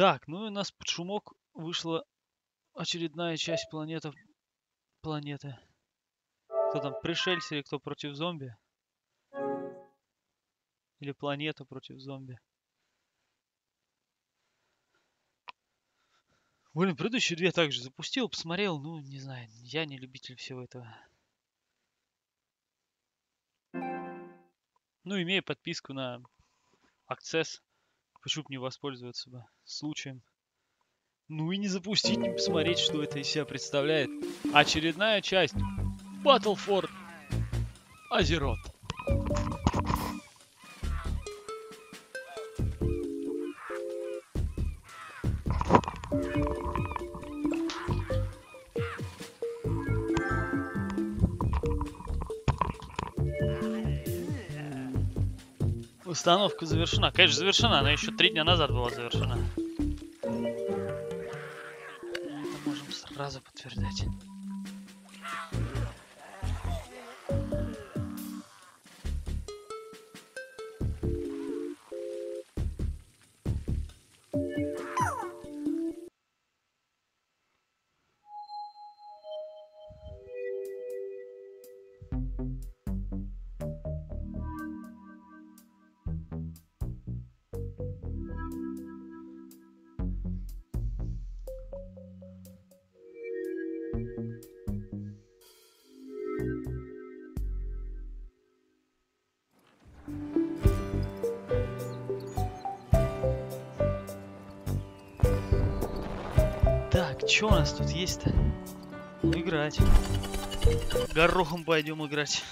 Так, ну и у нас под шумок вышла очередная часть планета... планеты. Кто там, пришельцы или кто против зомби? Или планета против зомби? Блин, предыдущие две также запустил, посмотрел, ну, не знаю, я не любитель всего этого. Ну, имея подписку на Access, почему бы не воспользоваться бы случаем. Ну и не запустить, не посмотреть, что это из себя представляет. Очередная часть Battle for Azeroth. Установка завершена. Конечно, завершена. Она еще три дня назад была завершена. Это можем сразу подтверждать. Так, что у нас тут есть-то? Ну, играть. Горохом пойдем играть.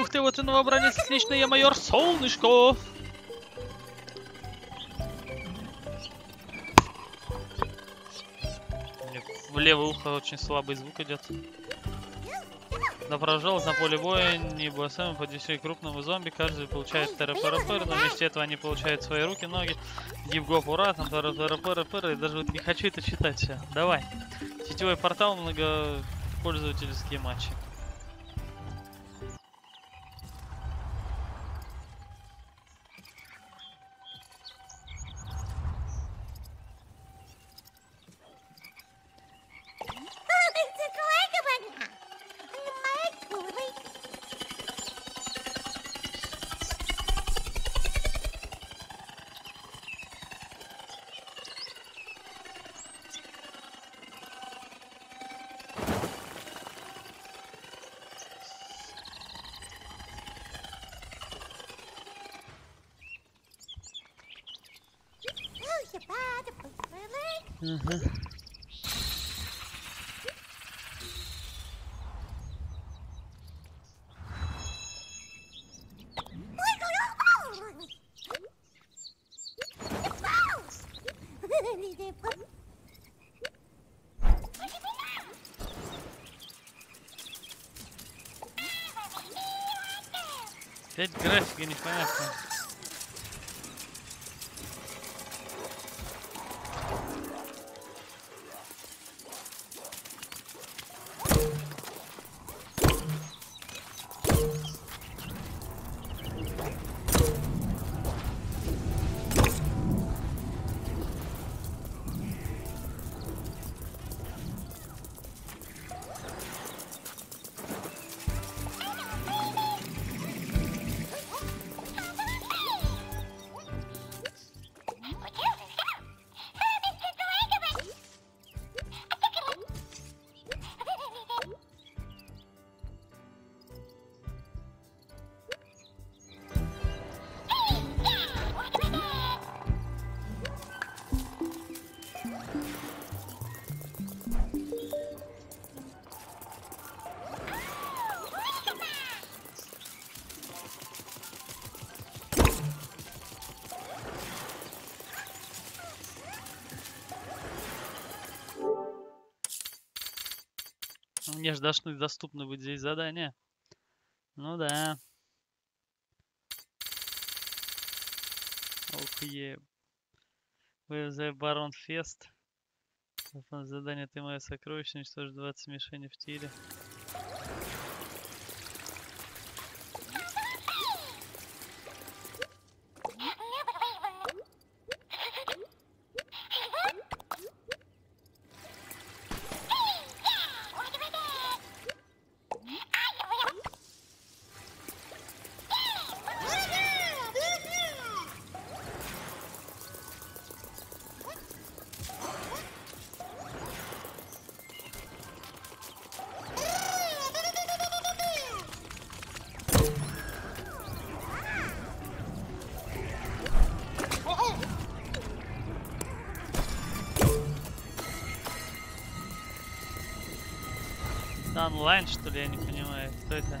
Ух ты, вот и новобранец отлично, я майор Солнышко. В левое ухо очень слабый звук идет. Добро на поле боя, не БСМ, поднесли крупному зомби, каждый получает ТРПРПР, но вместе этого они получают свои руки, ноги, гип-гоп, ура, там ТРПРПР, и даже вот не хочу это читать все. Давай. Сетевой портал, многопользовательские матчи. Ага. Опять графика непонятная. Мне ж должны доступны быть здесь задания. Ну да. Ох е. ВЗ Барон Фест. Задание ты мое сокровище, уничтожить 20 мишеней в тире. Онлайн, что ли, я не понимаю. Кто это?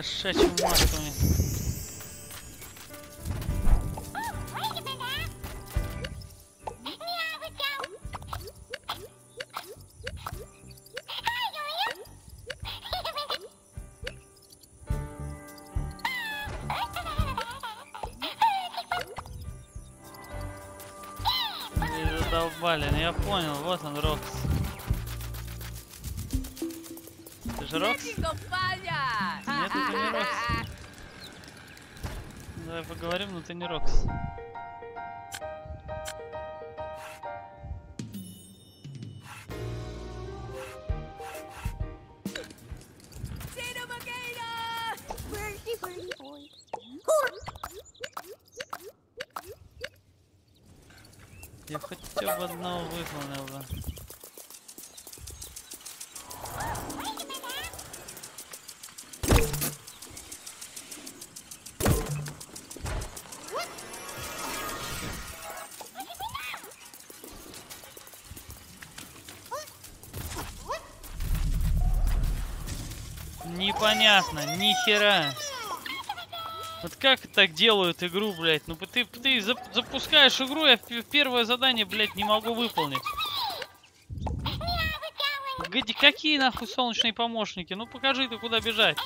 Кошачьим матками. Вы задолбали, ну я понял, вот он, Рокс. Рокс? ¡México, España! Нет, это не Рокс. Давай поговорим, но ты не Рокс. Я хотя бы одного выполнил бы. Непонятно, ни хера. Вот как так делают игру, блядь? Ну ты, ты зап- запускаешь игру, я первое задание, блядь, не могу выполнить. Где, какие нахуй солнечные помощники? Ну покажи ты, куда бежать.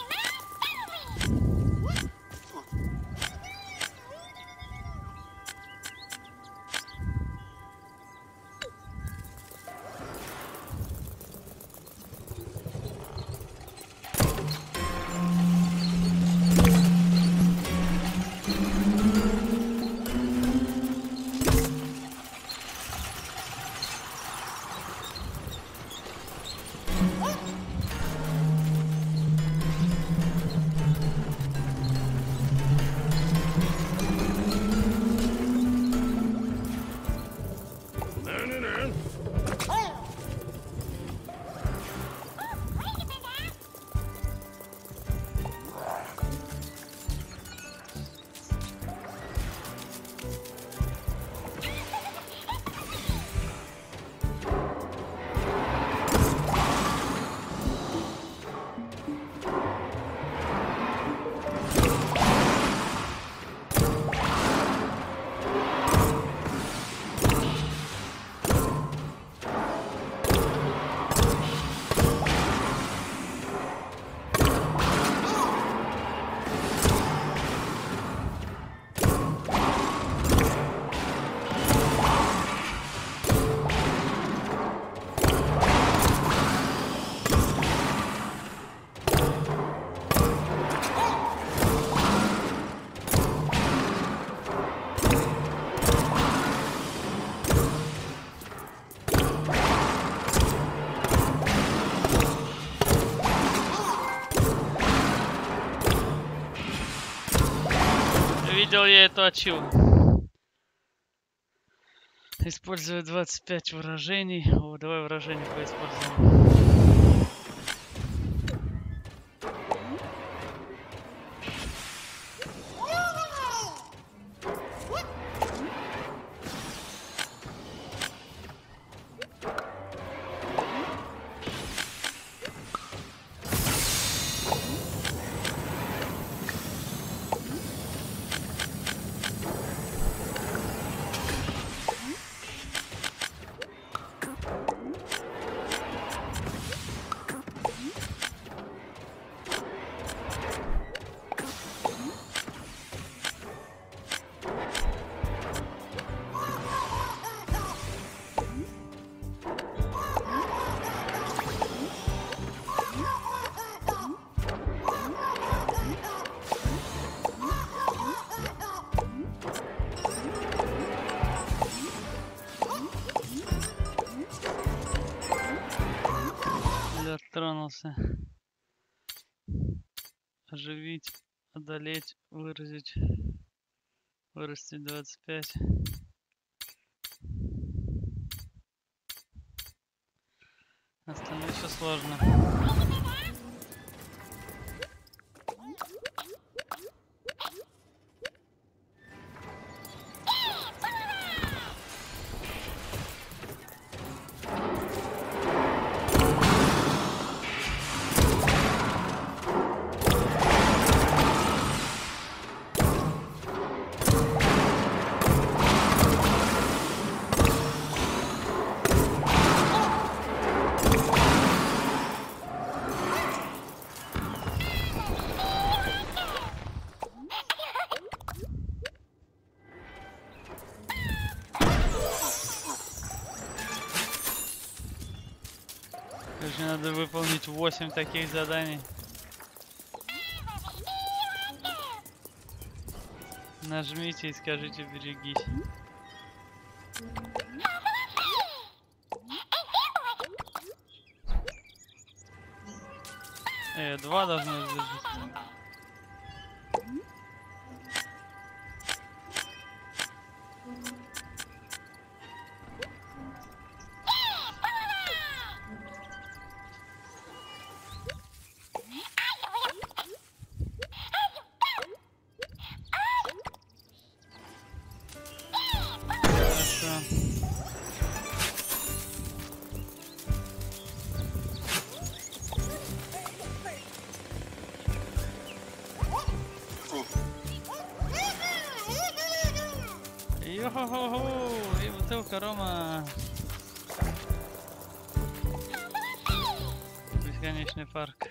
Видел я эту ачиву. Использую 25 выражений. О, давай выражение поиспользуем. Тронулся. Оживить, одолеть, выразить. Вырастить 25. Остальное все сложно. Выполнить 8 таких заданий. Нажмите и скажите берегись. Э, два должны сдержать. Йо-хо-хо-хо! И бутылка рома. Бесконечный парк.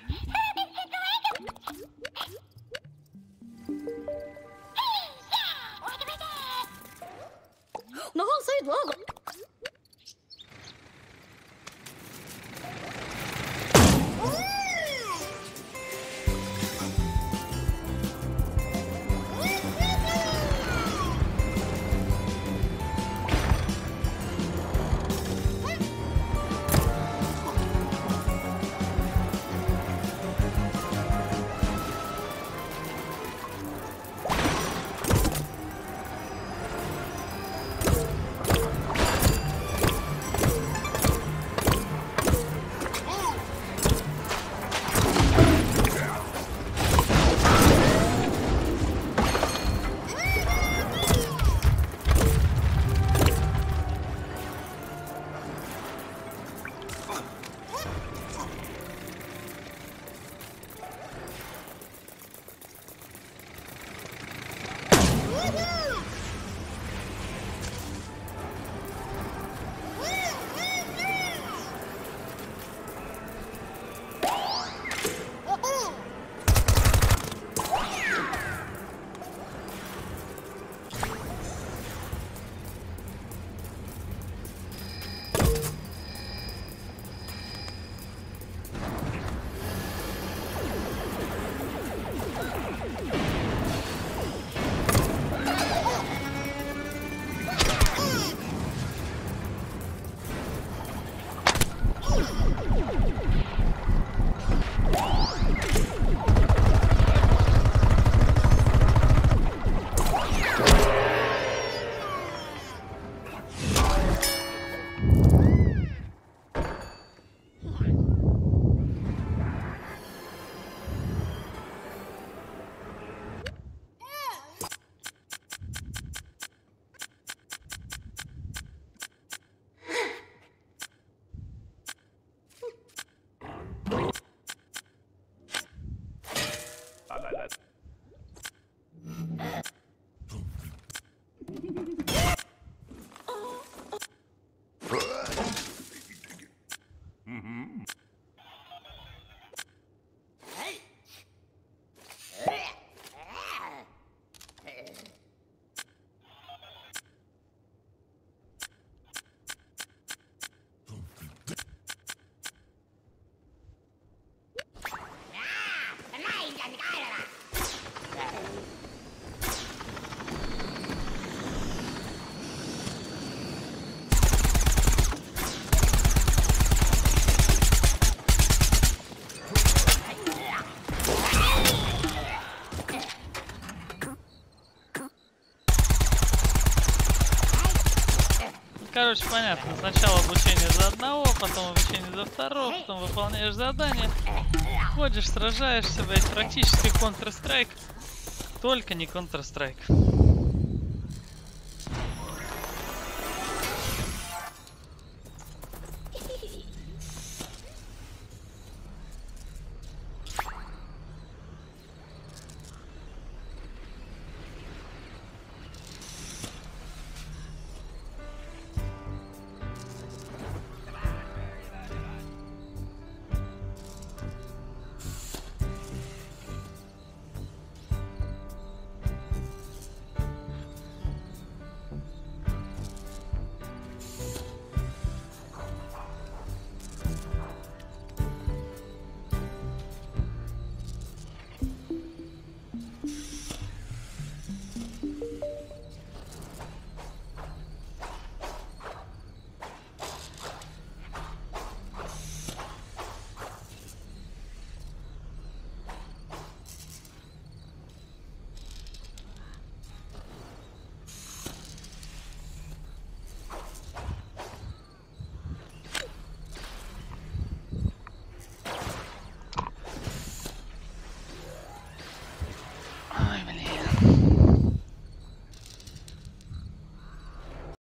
Понятно. Сначала обучение за одного, потом обучение за второго, потом выполняешь задание. Ходишь, сражаешься, блядь, практически Counter-Strike. Только не Counter-Strike.